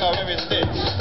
kavga bitti.